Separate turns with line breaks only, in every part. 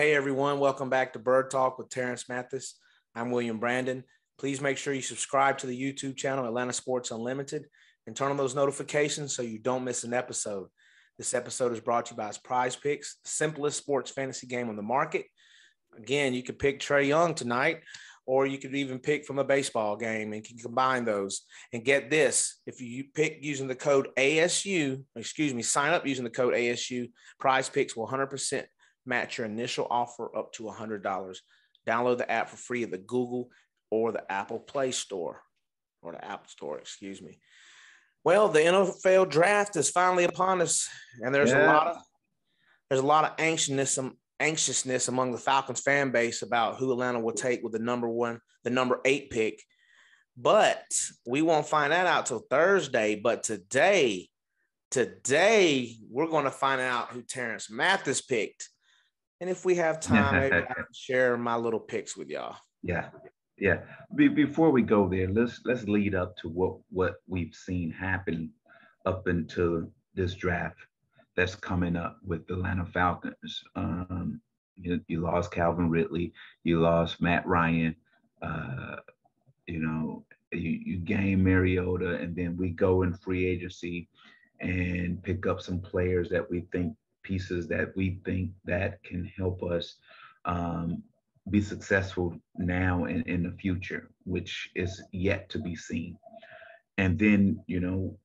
Hey everyone, welcome back to Bird Talk with Terance Mathis. I'm William Brandon. Please make sure you subscribe to the YouTube channel Atlanta Sports Unlimited and turn on those notifications so you don't miss an episode. This episode is brought to you by Prize Picks, the simplest sports fantasy game on the market. Again, you could pick Trae Young tonight, or you could even pick from a baseball game and can combine those. And get this if you pick using the code ASU, excuse me, sign up using the code ASU, Prize Picks will 100% match your initial offer up to $100. Download the app for free at the Google or the Apple Play Store or the Apple Store, excuse me. Well, the NFL draft is finally upon us, and there's yeah. a lot of there's a lot of anxiousness some anxiousness among the Falcons fan base about who Atlanta will take with the number one, the number eight pick. But we won't find that out till Thursday. But today, today we're going to find out who Terance Mathis picked. And if we have time, maybe I can share my little picks with y'all.
Yeah, yeah. Be- before we go there, let's let's lead up to what what we've seen happen up until this draft that's coming up with the Atlanta Falcons. Um, you, you, lost Calvin Ridley, you lost Matt Ryan, uh, you know, you, you gain Mariota, and then we go in free agency and pick up some players that we think pieces that we think that can help us um, be successful now and in the future, which is yet to be seen. And then, you know,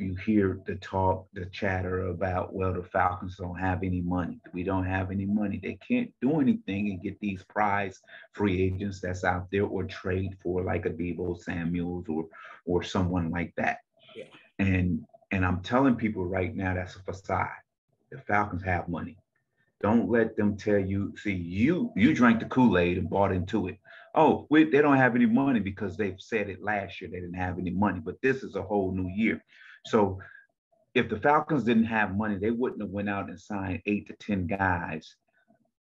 you hear the talk, the chatter about, well, the Falcons don't have any money. We don't have any money. They can't do anything and get these prize free agents that's out there or trade for like a Deebo Samuels or or someone like that. Yeah. And and I'm telling people right now that's a facade. The Falcons have money. Don't let them tell you. See, you you drank the Kool Aid and bought into it. Oh, we, they don't have any money because they've said it last year. They didn't have any money, but this is a whole new year. So, if the Falcons didn't have money, they wouldn't have went out and signed eight to ten guys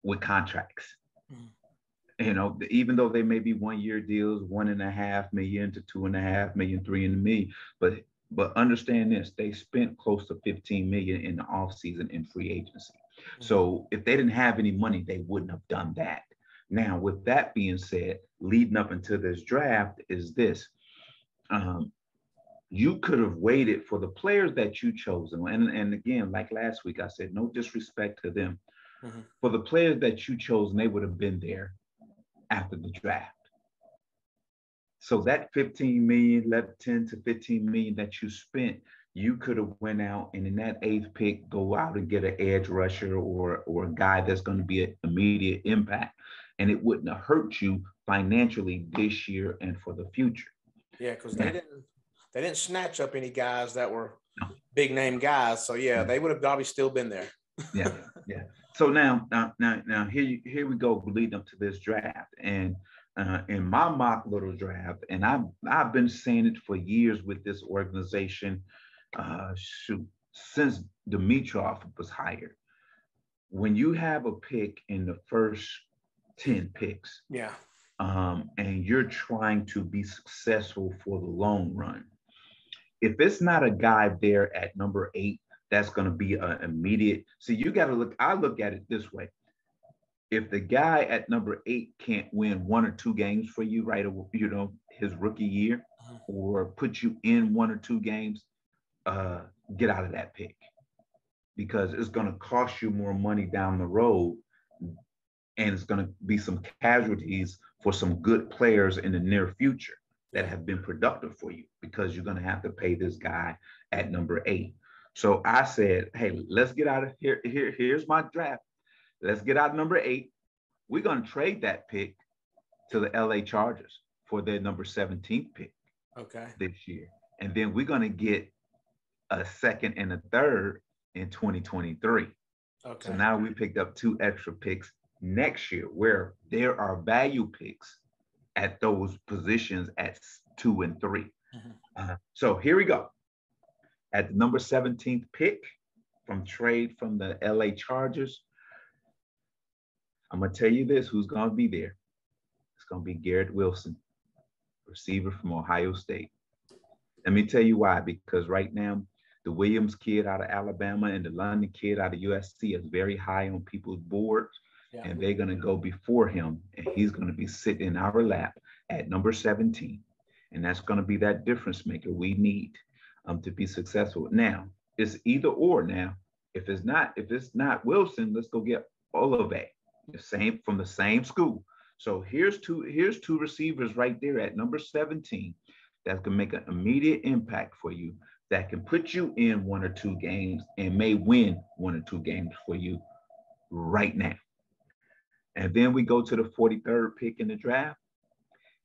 with contracts. Mm. You know, even though they may be one year deals, one and a half million to two and a half million, three and a me, but but understand this, they spent close to 15 million in the offseason in free agency. Mm-hmm. So if they didn't have any money, they wouldn't have done that. Now, with that being said, leading up into this draft is this. Um, you could have waited for the players that you chosen. And, and again, like last week, I said, no disrespect to them. Mm-hmm. For the players that you chose, they would have been there after the draft. So that 15 million, left 10 to 15 million that you spent, you could have went out and in that eighth pick, go out and get an edge rusher or or a guy that's going to be an immediate impact. And it wouldn't have hurt you financially this year and for the future.
Yeah, because they didn't they didn't snatch up any guys that were big name guys. So yeah, they would have probably still been there.
yeah, yeah. So now, now, now, now here, here we go leading up to this draft, and uh, in my mock little draft, and I've I've been saying it for years with this organization. Uh, shoot, since Dimitroff was hired, when you have a pick in the first ten picks,
yeah,
um, and you're trying to be successful for the long run, if it's not a guy there at number eight that's going to be an immediate. See, you got to look. I look at it this way: if the guy at number eight can't win one or two games for you, right, you know, his rookie year, uh-huh. or put you in one or two games, uh, get out of that pick because it's going to cost you more money down the road, and it's going to be some casualties for some good players in the near future that have been productive for you because you're going to have to pay this guy at number eight. So I said, hey, let's get out of here. Here, here's my draft. Let's get out number eight. We're going to trade that pick to the LA Chargers for their number 17th pick.
Okay.
This year. And then we're going to get a second and a third in 2023. Okay. So now we picked up two extra picks next year where there are value picks at those positions at two and 3 mm-hmm. uh, so here we go. At the number 17th pick from trade from the LA Chargers, I'm going to tell you this who's going to be there. It's going to be Garrett Wilson, receiver from Ohio State. Let me tell you why. Because right now, the Williams kid out of Alabama and the London kid out of USC is very high on people's boards. yeah. and they're going to go before him, and he's going to be sitting in our lap at number 17. And that's going to be that difference maker we need um, to be successful. Now, it's either or now. If it's not, if it's not Wilson, let's go get Olave, the same from the same school. So here's two, here's two receivers right there at number 17 that can make an immediate impact for you, that can put you in one or two games and may win one or two games for you right now. And then we go to the 43rd pick in the draft.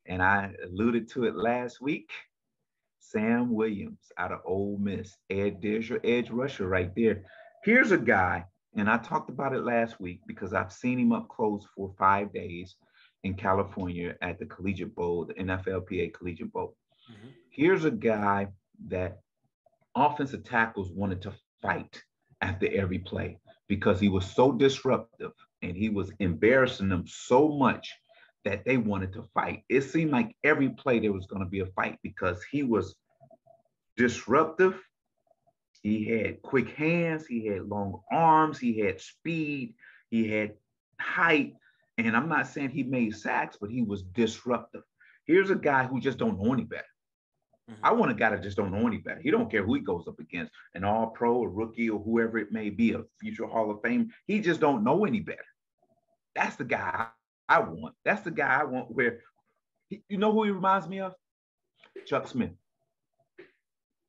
And I alluded to it last week. Sam Williams out of Ole Miss, Ed, there's your edge rusher right there. Here's a guy, and I talked about it last week because I've seen him up close for five days in California at the Collegiate Bowl, the NFLPA Collegiate Bowl. Mm-hmm. Here's a guy that offensive tackles wanted to fight after every play because he was so disruptive and he was embarrassing them so much that they wanted to fight. It seemed like every play there was going to be a fight because he was disruptive. He had quick hands, he had long arms, he had speed, he had height. And I'm not saying he made sacks, but he was disruptive. Here's a guy who just don't know any better. Mm-hmm. I want a guy that just don't know any better. He don't care who he goes up against, an all pro, a rookie, or whoever it may be, a future Hall of Fame. He just don't know any better. That's the guy I want. That's the guy I want. Where you know who he reminds me of? Chuck Smith.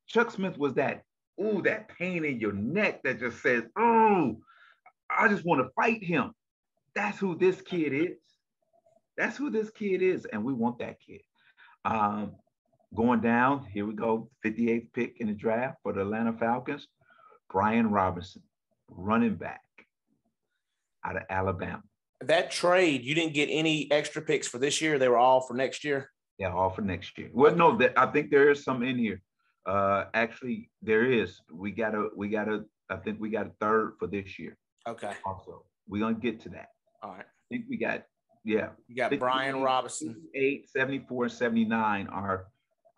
Chuck Smith was that, ooh, that pain in your neck that just says, oh, I just want to fight him. That's who this kid is. That's who this kid is. And we want that kid. Um, going down, here we go, 58th pick in the draft for the Atlanta Falcons, Brian Robinson, running back out of Alabama
that trade, you didn't get any extra picks for this year. They were all for next year.
Yeah, all for next year. Well, no, that I think there is some in here. Uh, actually, there is. We got a, we got a. I think we got a third for this year.
Okay.
Also, we're gonna get to that.
All right.
I think we got, yeah.
You got Brian Robinson.
Eight, 74, and 79 are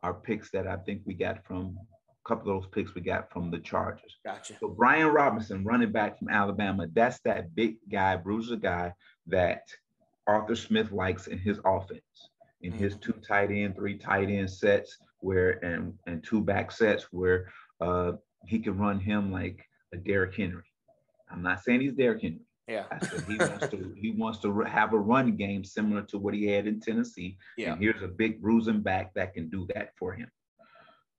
are picks that I think we got from a couple of those picks we got from the Chargers.
Gotcha.
So Brian Robinson, running back from Alabama, that's that big guy, bruiser guy that Arthur Smith likes in his offense. In his mm-hmm. two tight end, three tight end sets, where and and two back sets where uh, he can run him like a Derrick Henry. I'm not saying he's Derrick Henry.
Yeah.
he wants to he wants to have a run game similar to what he had in Tennessee.
Yeah.
And here's a big bruising back that can do that for him.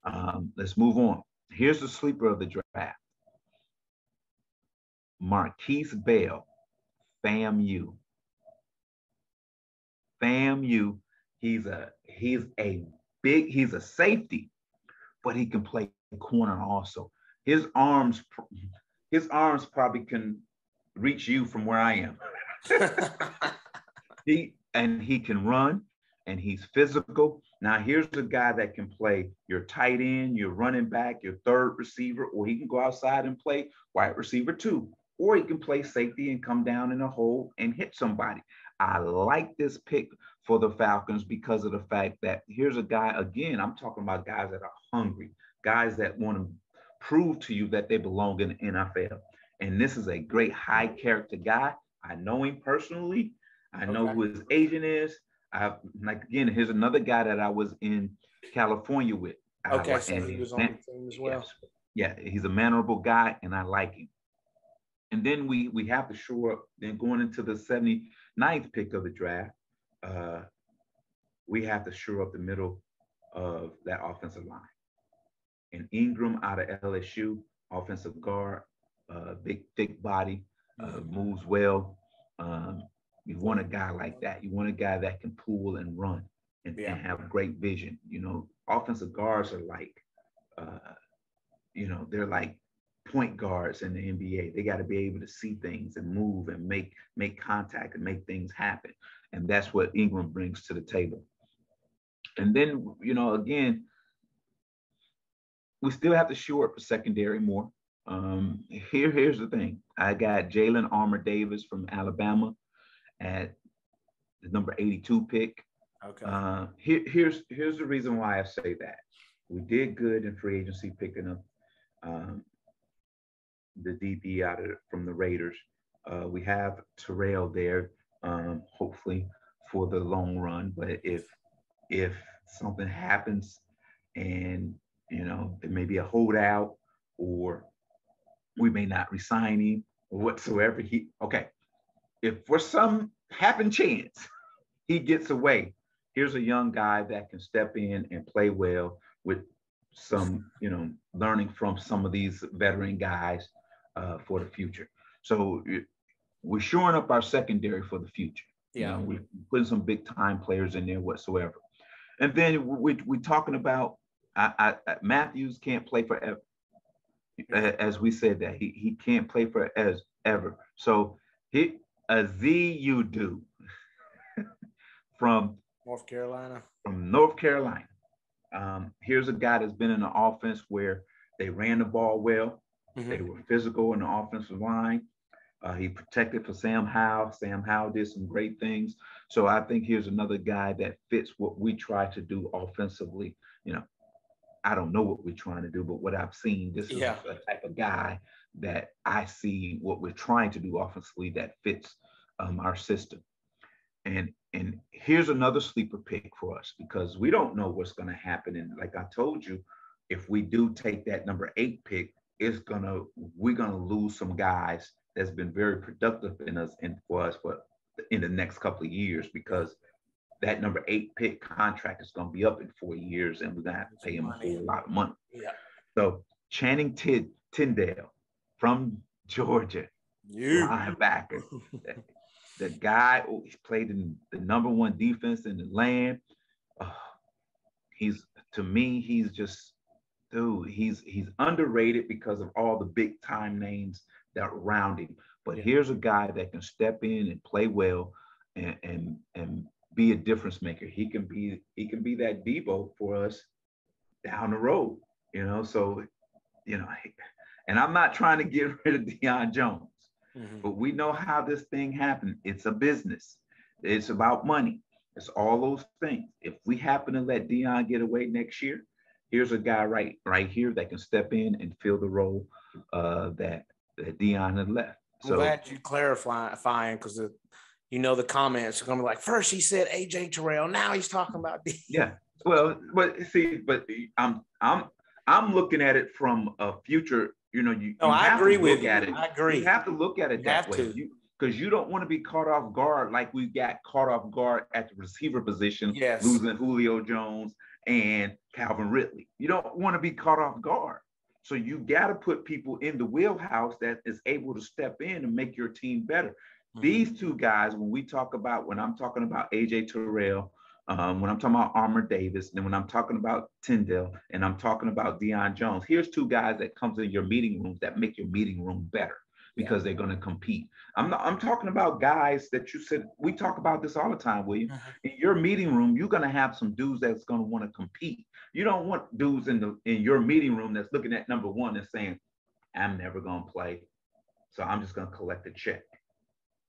Um, let's move on. Here's the sleeper of the draft. Marquise Bell, FAMU. FAMU. He's a he's a big he's a safety, but he can play corner also. His arms his arms probably can reach you from where I am. he and he can run and he's physical. Now, here's a guy that can play your tight end, your running back, your third receiver, or he can go outside and play wide receiver too, or he can play safety and come down in a hole and hit somebody. I like this pick for the Falcons because of the fact that here's a guy, again, I'm talking about guys that are hungry, guys that want to prove to you that they belong in the NFL. And this is a great high character guy. I know him personally. I know okay. who his agent is. I like again. Here's another guy that I was in California with.
Okay, so he was on the team as well.
Yeah, he's a mannerable guy, and I like him. And then we we have to show up. Then going into the 79th pick of the draft, uh, we have to shore up the middle of that offensive line. And Ingram out of LSU, offensive guard, uh, big thick body, uh, mm-hmm. moves well. Um, you want a guy like that. You want a guy that can pull and run and, yeah. and have great vision. You know, offensive guards are like, uh, you know, they're like point guards in the NBA. They got to be able to see things and move and make make contact and make things happen. And that's what Ingram brings to the table. And then, you know, again, we still have to shore up the secondary more. Um, here, here's the thing. I got Jalen Armour Davis from Alabama at the number 82 pick.
Okay.
Uh, here, here's here's the reason why I say that. We did good in free agency picking up um, the DB out of from the Raiders. Uh, we have Terrell there, um, hopefully for the long run. But if if something happens and you know it may be a holdout or we may not resign him or whatsoever, he okay. If for some happen chance he gets away, here's a young guy that can step in and play well with some, you know, learning from some of these veteran guys uh, for the future. So we're shoring up our secondary for the future. Yeah, you know, we're putting some big time players in there whatsoever. And then we we're talking about I, I, Matthews can't play forever. As we said that he, he can't play for as ever. So he Ezeudu from
North Carolina.
From North Carolina. Um, here's a guy that's been in an offense where they ran the ball well. Mm-hmm. They were physical in the offensive line. Uh, he protected for Sam Howell. Sam Howell did some great things. So I think here's another guy that fits what we try to do offensively. You know, I don't know what we're trying to do, but what I've seen, this is yeah. the type of guy that I see what we're trying to do offensively that fits um, our system. And and here's another sleeper pick for us because we don't know what's going to happen. And like I told you, if we do take that number eight pick, it's gonna we're gonna lose some guys that's been very productive in us and for us for in the next couple of years because that number eight pick contract is going to be up in four years and we're going to have to pay him a lot of money. Yeah. So Channing Tid, Tindall from Georgia, you. linebacker, the guy who played in the number one defense in the land. He's to me, he's just dude. He's he's underrated because of all the big time names that him. But yeah. here's a guy that can step in and play well and and and be a difference maker. He can be he can be that Deebo for us down the road. You know, so you know, and I'm not trying to get rid of Deion Jones. Mm-hmm. But we know how this thing happened. It's a business. It's about money. It's all those things. If we happen to let Deion get away next year, here's a guy right right here that can step in and fill the role uh, that that Deion had left.
I'm glad you clarifying because you know the comments are gonna be like, first he said AJ Terrell, now he's talking about
D. Yeah. Well, but see, but I'm I'm I'm looking at it from a future you know, you,
no,
you
I agree with
you.
It.
I
agree.
You have to look at it
you
that way. because you, you, don't want to be caught off guard like we got caught off guard at the receiver position,
yes.
losing Julio Jones and Calvin Ridley. You don't want to be caught off guard. So you got to put people in the wheelhouse that is able to step in and make your team better. Mm-hmm. These two guys, when we talk about, when I'm talking about AJ Terrell um, when I'm talking about Armour Davis, and when I'm talking about Tindall, and I'm talking about Deion Jones, here's two guys that comes in your meeting rooms that make your meeting room better because they're going to compete. I'm not, I'm talking about guys that you said we talk about this all the time, William. Mm-hmm. In your meeting room, you're going to have some dudes that's going to want to compete. You don't want dudes in the in your meeting room that's looking at number one and saying, "I'm never going to play, so I'm just going to collect a check."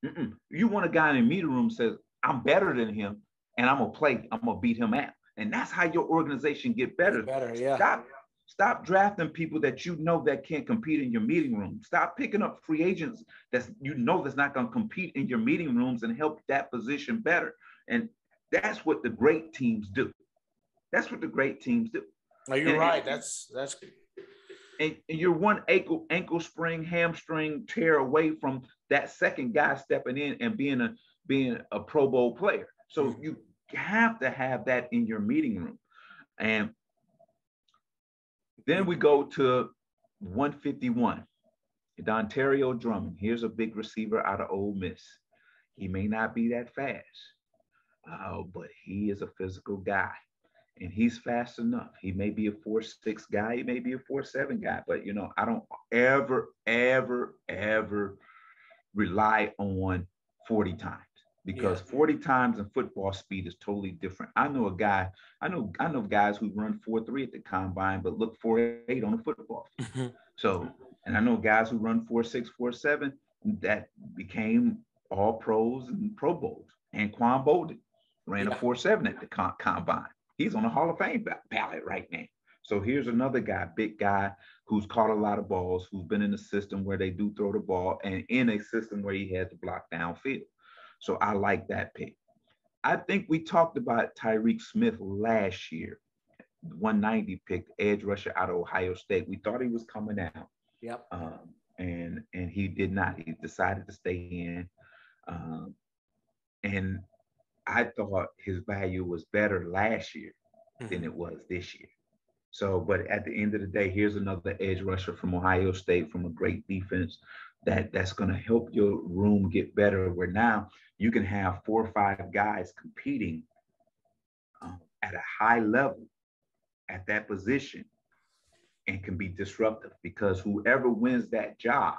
Mm-mm. You want a guy in the meeting room says, "I'm better than him." and I'm gonna play, I'm gonna beat him out. And that's how your organization get better.
better, yeah.
Stop, stop drafting people that you know that can't compete in your meeting room. Stop picking up free agents that you know that's not gonna compete in your meeting rooms and help that position better. And that's what the great teams do. That's what the great teams do.
No, you're and, right. that's that's
and, and, you're one ankle ankle spring hamstring tear away from that second guy stepping in and being a being a Pro Bowl player. So mm-hmm. you have to have that in your meeting room. And then we go to 151. Dontario Drummond. Here's a big receiver out of Ole Miss. He may not be that fast, uh, but he is a physical guy. And he's fast enough. He may be a four six guy. He may be a four seven guy. But you know, I don't ever, ever, ever rely on 40 times because yeah. 40 times in football speed is totally different. I know a guy, I know, I know guys who run 4-3 at the combine, but look 4-8 on the football mm-hmm. So, and I know guys who run 4-6, 4-7 that became all pros and pro bowls. And Quan Boldin ran yeah. a 4-7 at the combine. He's on the Hall of Fame ballot right now. So here's another guy, big guy, who's caught a lot of balls, who's been in a system where they do throw the ball and in a system where he had to block downfield. So I like that pick. I think we talked about Tyreke Smith last year, 190 pick, edge rusher out of Ohio State. We thought he was coming out.
Yep.
Um, and and he did not. He decided to stay in. Um, and I thought his value was better last year mm-hmm. than it was this year. So, but at the end of the day, here's another edge rusher from Ohio State from a great defense that that's going to help your room get better. Where now you can have four or five guys competing um, at a high level at that position and can be disruptive because whoever wins that job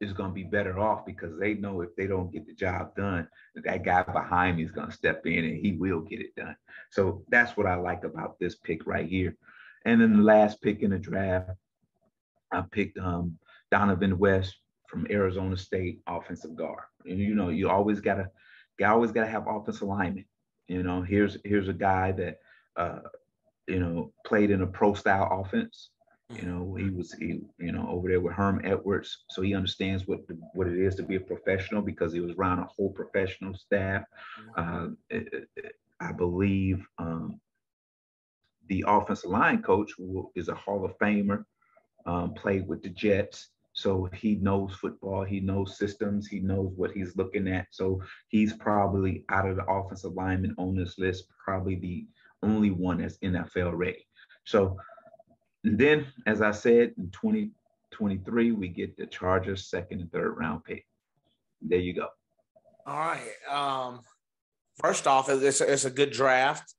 is going to be better off because they know if they don't get the job done, that guy behind me is going to step in and he will get it done. So that's what I like about this pick right here. And then the last pick in the draft, I picked um, Dohnovan West from Arizona State, offensive guard. And you know, you always gotta, you always gotta have offensive alignment. You know, here's here's a guy that, uh, you know, played in a pro style offense. You know, he was he, you know, over there with Herm Edwards, so he understands what the, what it is to be a professional because he was around a whole professional staff. Uh, I believe um, the offensive line coach is a Hall of Famer, um, played with the Jets. So he knows football, he knows systems, he knows what he's looking at. So he's probably out of the offensive lineman on this list, probably the only one that's NFL ready. So then, as I said, in 2023, we get the Chargers second and third round pick. There you go.
All right. Um, first off, it's a, it's a good draft.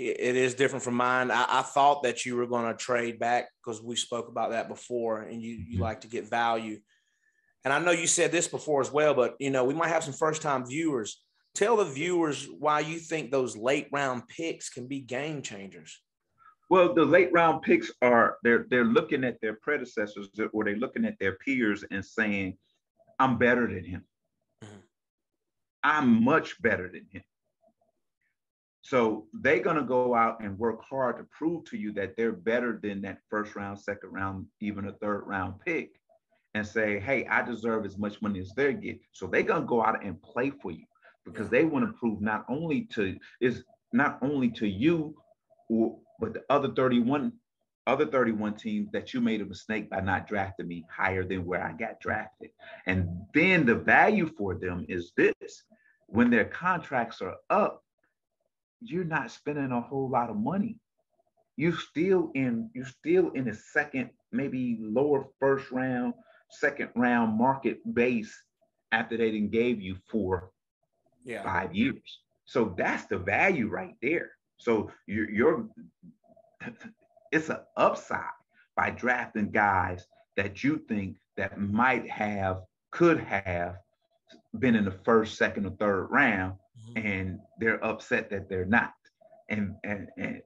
It is different from mine. I, I thought that you were going to trade back because we spoke about that before, and you you mm-hmm. like to get value. And I know you said this before as well, but you know we might have some first time viewers. Tell the viewers why you think those late round picks can be game changers.
Well, the late round picks are they're they're looking at their predecessors or they're looking at their peers and saying, I'm better than him. Mm-hmm. I'm much better than him. So they're gonna go out and work hard to prove to you that they're better than that first round, second round, even a third round pick, and say, hey, I deserve as much money as they get. So they're gonna go out and play for you because they want to prove not only to is not only to you but the other 31 other 31 teams that you made a mistake by not drafting me higher than where I got drafted. And then the value for them is this when their contracts are up, you're not spending a whole lot of money. You still in you still in a second, maybe lower first round, second round market base after they didn't gave you for yeah. five years. So that's the value right there. So you're, you're it's an upside by drafting guys that you think that might have, could have been in the first, second, or third round, mm-hmm. and they're upset that they're not. And and and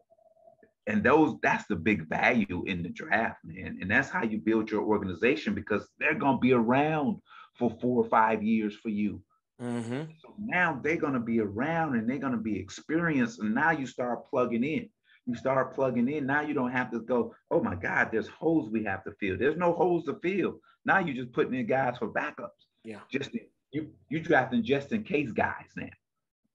and those that's the big value in the draft, man. And that's how you build your organization because they're gonna be around for four or five years for you. Mm-hmm. So now they're gonna be around and they're gonna be experienced, and now you start plugging in you start plugging in. Now you don't have to go, oh my God, there's holes we have to fill. There's no holes to fill. Now you're just putting in guys for backups.
Yeah.
Just you you drafting just in case guys now.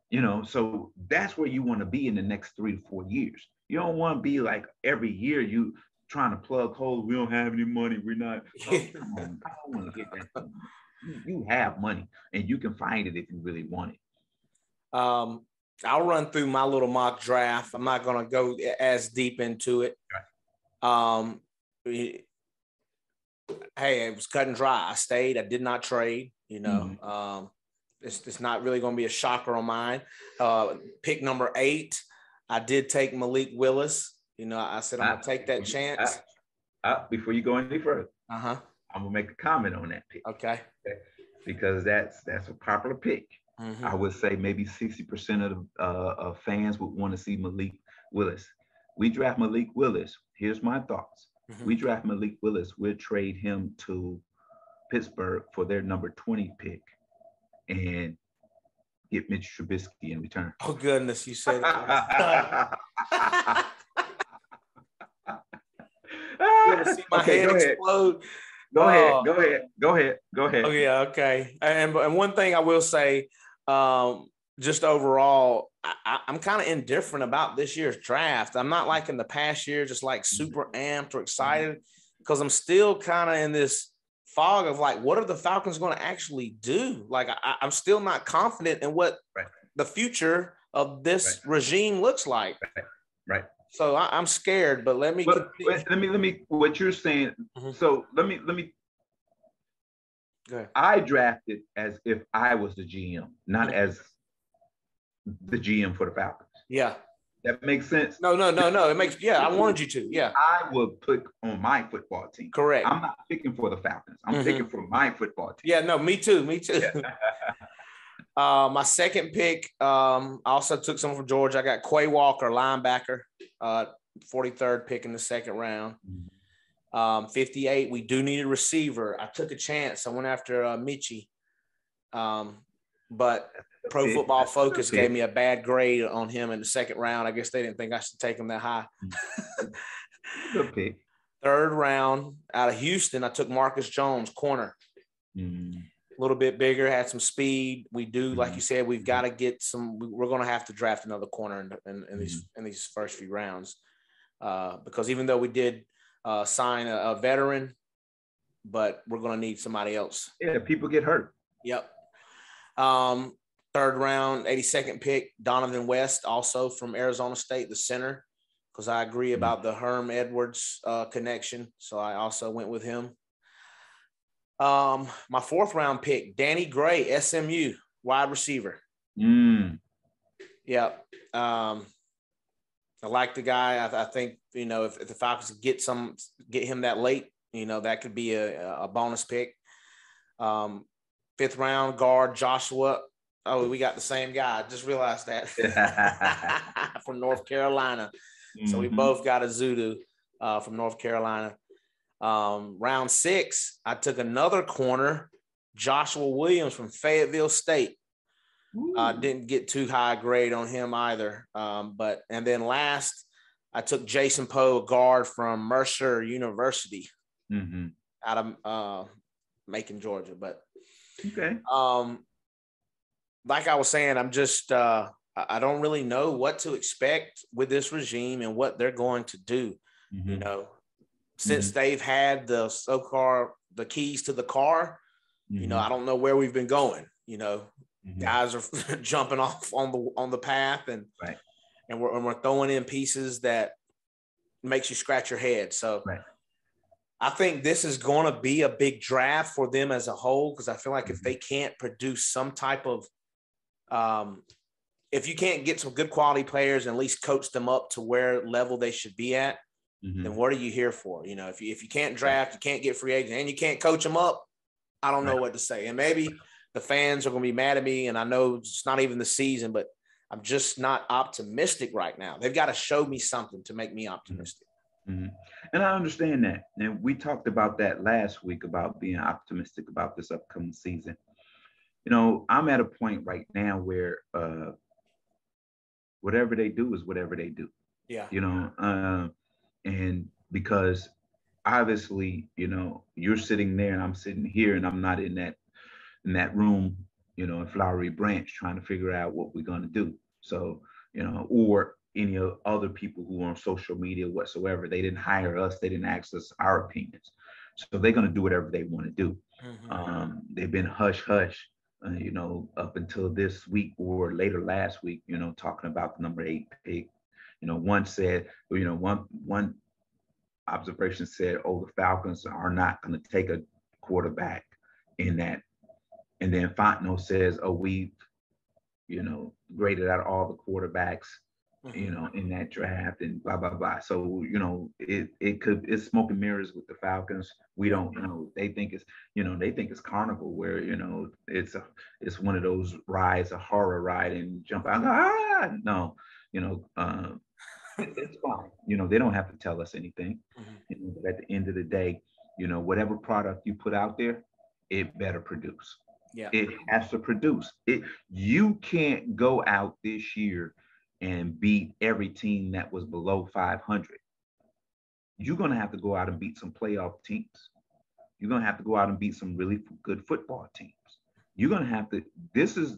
You know, so that's where you want to be in the next three to four years. You don't want to be like every year you trying to plug holes. We don't have any money. We're not. Oh, come on. I don't want to get that. You have money and you can find it if you really want it.
Um, I'll run through my little mock draft. I'm not going to go as deep into it. Um, hey, it was cut and dry. I stayed. I did not trade. You know, mm-hmm. um, it's, it's not really going to be a shocker on mine. Uh, pick number eight, I did take Malik Willis. You know, I said I'm going to take that chance.
I, I, before you go any further,
uh huh.
I'm gonna make a comment on that pick.
Okay. okay.
Because that's that's a popular pick. Mm-hmm. I would say maybe 60% of the uh, of fans would want to see Malik Willis. We draft Malik Willis. Here's my thoughts. Mm-hmm. We draft Malik Willis. We'll trade him to Pittsburgh for their number 20 pick and get Mitch Trubisky in return.
Oh goodness, you said to see my okay, head explode.
Go ahead. Uh, go ahead. Go ahead. Go ahead.
Oh yeah. Okay. And and one thing I will say, um, just overall, I, am kind of indifferent about this year's draft. I'm not like in the past year, just like mm-hmm. super amped or excited, because I'm still kind of in this fog of like, what are the Falcons going to actually do? Like, I, am still not confident in what right. the future of this right. regime looks like.
Right. right.
So I, am scared, but let me.
But, let me let me what you're saying. Mm-hmm. So let me let me. I drafted as if I was the GM, not mm-hmm. as the GM for the Falcons.
Yeah.
That makes sense.
No, no, no, no. It makes yeah. I wanted you to. Yeah.
I would put on my football team.
Correct.
I'm not picking for the Falcons. I'm mm-hmm. picking for my football team.
Yeah. No. Me too. Me too. Yeah. uh, my second pick. Um, I also took someone from Georgia. I got Quay Walker, linebacker, uh, 43rd pick in the second round. Mm-hmm. Um, 58. We do need a receiver. I took a chance. I went after uh, Michie. Um, but Pro Football Focus gave me a bad grade on him in the second round. I guess they didn't think I should take him that high.
Good pick.
Third round out of Houston, I took Marcus Jones, corner. Mm. A little bit bigger, had some speed. We do, like you mm-hmm. said, we've got to get some. We're going to have to draft another corner in, in, in these mm-hmm. in these first few rounds, uh, because even though we did uh, sign a, a veteran, but we're going to need somebody else.
Yeah, people get hurt.
Yep. Um, third round, 82nd pick, Dohnovan West, also from Arizona State, the center, because I agree mm-hmm. about the Herm Edwards uh, connection. So I also went with him. Um, my fourth round pick, Danny Gray, SMU, wide receiver.
Mm.
Yep. Um, I like the guy. I, I think you know if, if, the Falcons get some get him that late, you know that could be a, a bonus pick. Um, fifth round guard Joshua Oh, we got the same guy. Just realized that from North Carolina. Mm-hmm. So we mm-hmm. both got Ezeudu uh, from North Carolina. Um, round six, I took another corner, Joshua Williams from Fayetteville State. I uh, didn't get too high grade on him either. Um, but and then last, I took Jason Poe, a guard from Mercer University,
mm-hmm.
out of uh, Macon, Georgia. But
okay,
um, like I was saying, I'm just uh, I don't really know what to expect with this regime and what they're going to do. Mm-hmm. You know, since mm-hmm. they've had the so car the keys to the car, mm-hmm. you know, mm-hmm. I don't know where we've been going. You know, mm-hmm. guys are jumping off on the on the path and
right.
and we're and we're throwing in pieces that makes you scratch your head. So
right.
I think this is going to be a big draft for them as a whole because I feel like if mm-hmm. they can't produce some type of um, if you can't get some good quality players and at least coach them up to where level they should be at, mm-hmm. then what are you here for? You know, if you if you can't draft, you can't get free agents, and you can't coach them up, I don't know what to say. And maybe the fans are going to be mad at me, and I know it's not even the season, but I'm just not optimistic right now. They've got to show me something to make me optimistic.
Mm-hmm. And I understand that. And we talked about that last week about being optimistic about this upcoming season you know, I'm at a point right now where uh, whatever they do is whatever they do.
Yeah.
You know, uh, and because obviously, you know, you're sitting there and I'm sitting here and I'm not in that in that room, you know, in Flowery Branch trying to figure out what we're gonna do. So, you know, or any other people who are on social media whatsoever, they didn't hire us, they didn't ask us our opinions. So they're gonna do whatever they want to do. Mm-hmm. Um, they've been hush hush uh, you know, up until this week or later last week, you know, talking about the number eight pick. You know, one said, you know, one one observation said, oh, the Falcons are not going to take a quarterback in that. And then Fontenot says, oh, we, you know, graded out all the quarterbacks mm-hmm. you know, in that draft and blah blah blah. So you know, it it could it's smoke and mirrors with the Falcons. We don't you know they think it's you know they think it's carnival where you know it's a it's one of those rides, a horror ride, and jump out. Ah, no, you know. Uh, it's fine. You know, they don't have to tell us anything. Mm-hmm. You know, but at the end of the day, you know, whatever product you put out there, it better produce.
Yeah.
It has to produce. It you can't go out this year and beat every team that was below 500. you're going to have to go out and beat some playoff teams. You're going to have to go out and beat some really good football teams. You're going to have to. This is,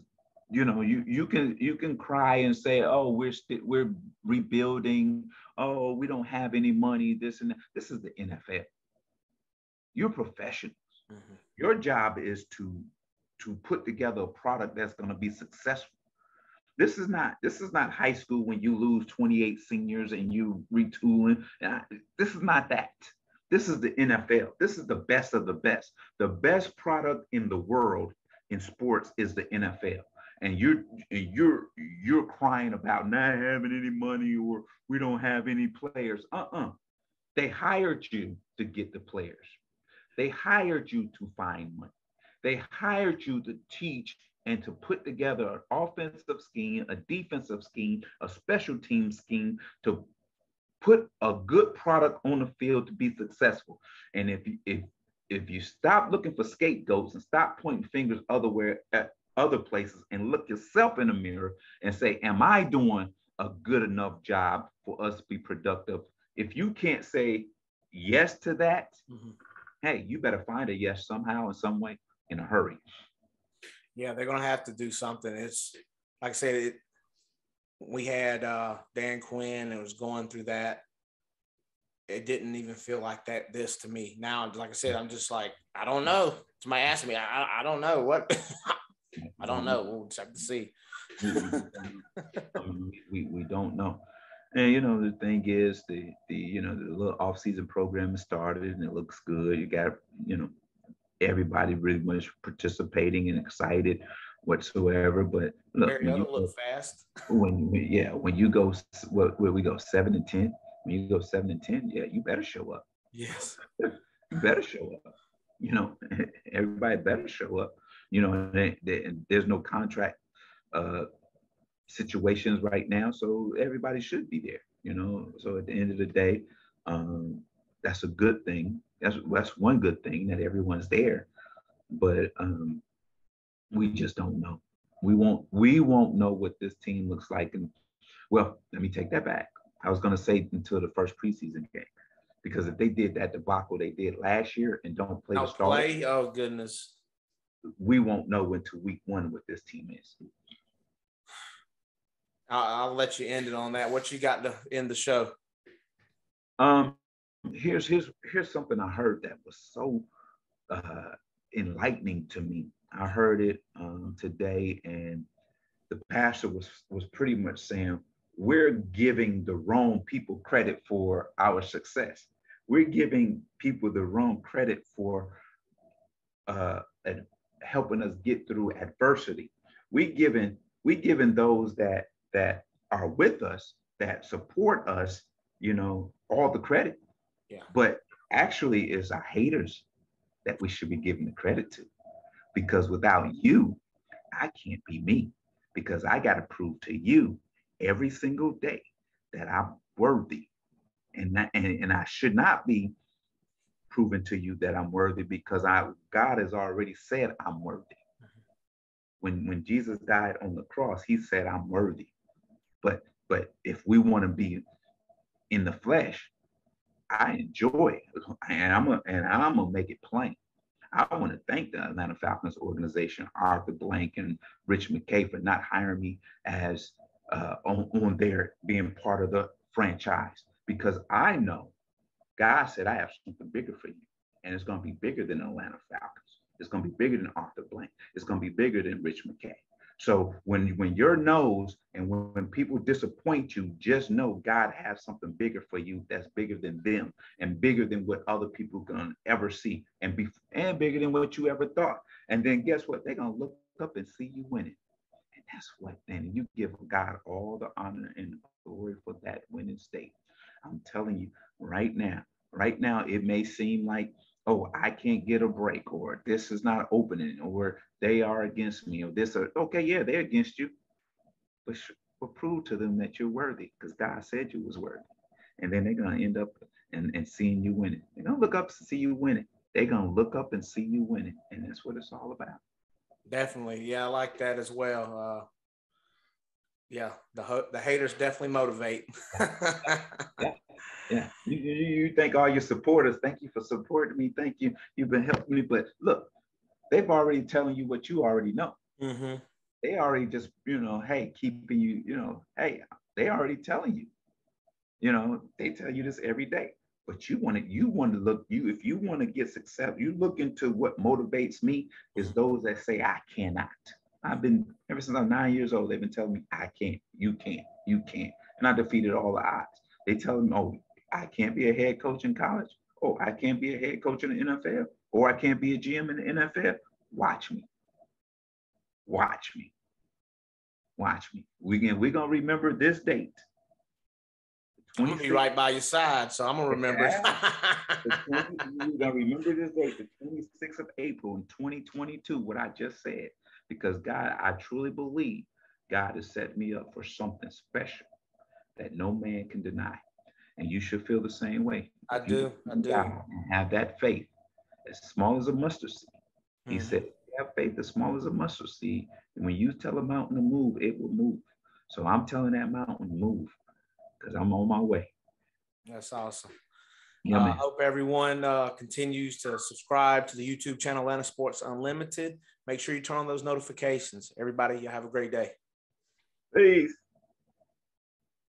you know, you you can you can cry and say, oh, we're st- we're rebuilding. Oh, we don't have any money. This and that. This is the NFL. You're professionals. Mm-hmm. Your job is to to put together a product that's going to be successful. This is not this is not high school when you lose 28 seniors and you retooling. This is not that. This is the NFL. This is the best of the best. The best product in the world in sports is the NFL. And you're you're you're crying about not having any money or we don't have any players. Uh-uh. They hired you to get the players. They hired you to find money. They hired you to teach and to put together an offensive scheme, a defensive scheme, a special team scheme to put a good product on the field to be successful. And if you if if you stop looking for scapegoats and stop pointing fingers otherwhere at other places and look yourself in the mirror and say, Am I doing a good enough job for us to be productive? If you can't say yes to that, mm-hmm. hey, you better find a yes somehow in some way in a hurry.
Yeah, they're gonna have to do something. It's like I said, it, we had uh, Dan Quinn and was going through that. It didn't even feel like that this to me. Now, like I said, I'm just like, I don't know. Somebody asked me, I, I don't know what I don't know. We'll just have to see.
we, we don't know. And you know, the thing is the the you know, the little off-season program started and it looks good. You got, you know, everybody really much participating and excited whatsoever. But look, when you look
fast.
When yeah, when you go what where we go seven and ten, when you go seven and ten, yeah, you better show up.
Yes,
you better show up. You know, everybody better show up. You know, and, and there's no contract uh, situations right now, so everybody should be there. You know, so at the end of the day, um, that's a good thing that's that's one good thing that everyone's there, but um, we just don't know. We won't we won't know what this team looks like. And well, let me take that back. I was going to say until the first preseason game, because if they did that debacle they did last year and don't play
I'll the start, play. Oh goodness,
we won't know until week one what this team is.
I'll, I'll let you end it on that. What you got to end the show?
Um, here's here's here's something I heard that was so uh, enlightening to me. I heard it um, today, and the pastor was was pretty much saying we're giving the wrong people credit for our success. We're giving people the wrong credit for uh, helping us get through adversity. We giving we giving those that that are with us that support us, you know, all the credit
yeah.
But actually, it's our haters that we should be giving the credit to. Because without you, I can't be me. Because I got to prove to you every single day that I'm worthy. And, that, and, and I should not be proven to you that I'm worthy because I God has already said I'm worthy. Mm-hmm. When when Jesus died on the cross, he said I'm worthy. But but if we want to be in the flesh, I enjoy it, and I'm gonna and I'm gonna make it plain. I want to thank the Atlanta Falcons organization, Arthur Blank and Rich McKay for not hiring me as uh, on, on there being part of the franchise because I know God said I have something bigger for you, and it's going to be bigger than Atlanta Falcons. It's going to be bigger than Arthur Blank. It's going to be bigger than Rich McKay. So when when your nose and when, when people disappoint you, just know God has something bigger for you that's bigger than them and bigger than what other people gonna ever see and be and bigger than what you ever thought. And then guess what? They're gonna look up and see you winning. And that's what then you give God all the honor and glory for that winning state. I'm telling you right now, right now, it may seem like oh, I can't get a break, or this is not opening, or they are against me, or this, or okay, yeah, they're against you, but, but prove to them that you're worthy, because God said you was worthy, and then they're gonna end up and, and seeing you winning. They're gonna look up to see you winning. They're gonna look up and see you winning, and that's what it's all about.
Definitely, yeah, I like that as well. Uh, Yeah, the the haters definitely motivate.
yeah, yeah. You, you, you thank all your supporters. Thank you for supporting me. Thank you. You've been helping me. But look, they've already telling you what you already know. Mm-hmm. They already just, you know, hey, keeping you, you know, hey, they already telling you. You know, they tell you this every day. But you want to, you want to look, you if you want to get success, you look into what motivates me is mm-hmm. those that say I cannot. I've been ever since I'm nine years old. They've been telling me I can't, you can't, you can't, and I defeated all the odds. They tell me, oh, I can't be a head coach in college. Oh, I can't be a head coach in the NFL, or I can't be a GM in the NFL. Watch me. Watch me. Watch me. We can, we're gonna remember this date.
I'm gonna be right by your side, so I'm gonna remember.
we're gonna remember this date, the 26th of April in 2022. What I just said because God, I truly believe God has set me up for something special that no man can deny. And you should feel the same way.
I do. I do.
have that faith as small as a mustard seed. He mm-hmm. said, have faith as small as a mustard seed. And when you tell a mountain to move, it will move. So I'm telling that mountain to move because I'm on my way.
That's awesome. Yeah, uh, I hope everyone uh, continues to subscribe to the YouTube channel Atlanta Sports Unlimited. Make sure you turn on those notifications. Everybody, you have a great day.
Peace.